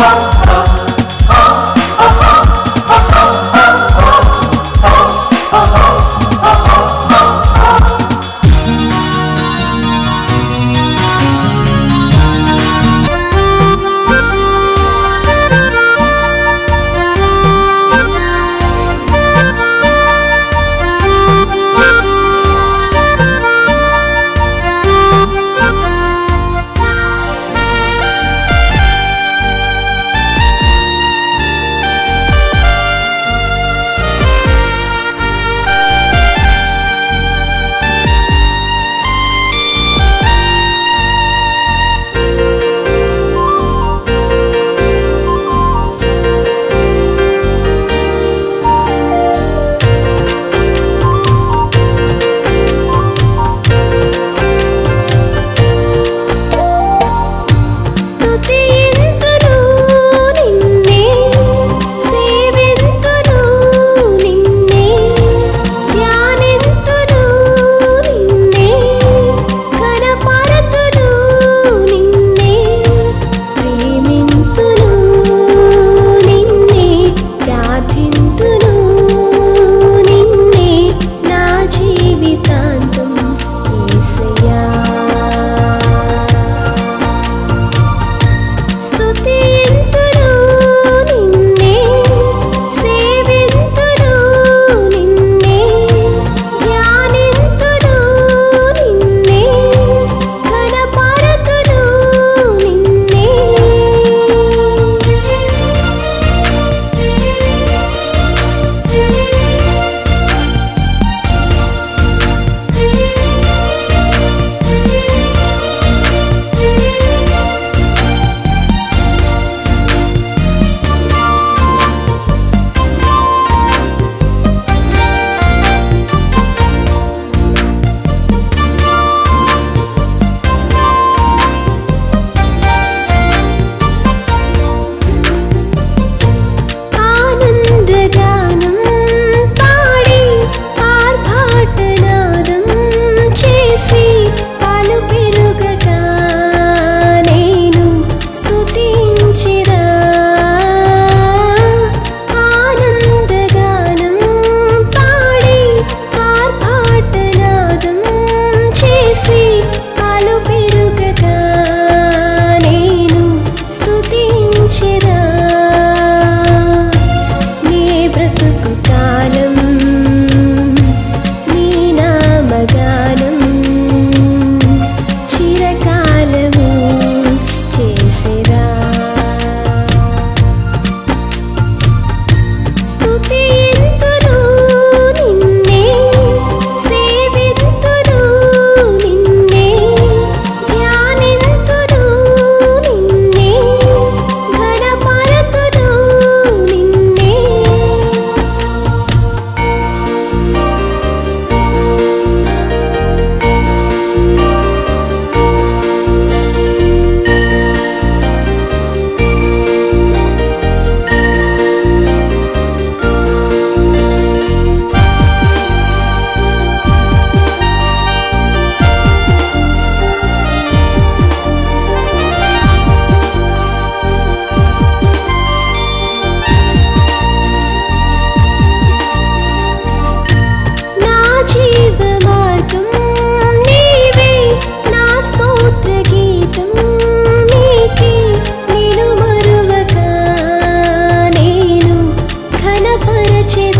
ha see cheese.